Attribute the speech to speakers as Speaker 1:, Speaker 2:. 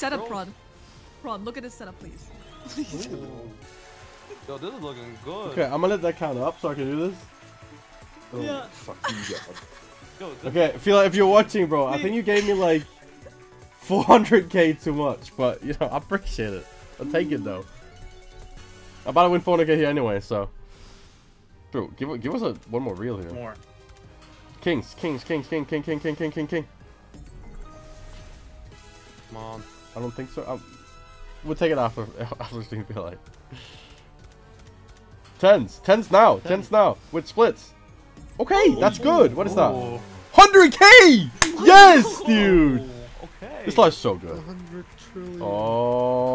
Speaker 1: setup,
Speaker 2: Bro.
Speaker 1: Prawn. Prawn, look at his setup, please.
Speaker 2: Yo, this is looking good.
Speaker 3: Okay, I'm gonna let that count up so I can do this.
Speaker 4: Oh,
Speaker 1: Yeah.
Speaker 4: fucking god.
Speaker 2: Yo,
Speaker 3: Okay, feel like if you're watching, bro, I think you gave me like 400k too much, but you know, I appreciate it. I'll take it though. I'm about to win 400k here anyway, so. Bro, give give us a one more reel here.
Speaker 5: More.
Speaker 3: Kings, kings, kings, king, king, king, king, king, king, king.
Speaker 2: Come on.
Speaker 3: I don't think so. i we'll take it after after stream feel like. Tens, tens now, tens now with splits. Okay, oh. that's good. What is that?
Speaker 5: Ooh.
Speaker 3: 100k! Yes, dude.
Speaker 2: Oh, okay.
Speaker 3: This life's so good.
Speaker 4: 100 trillion.
Speaker 3: Oh.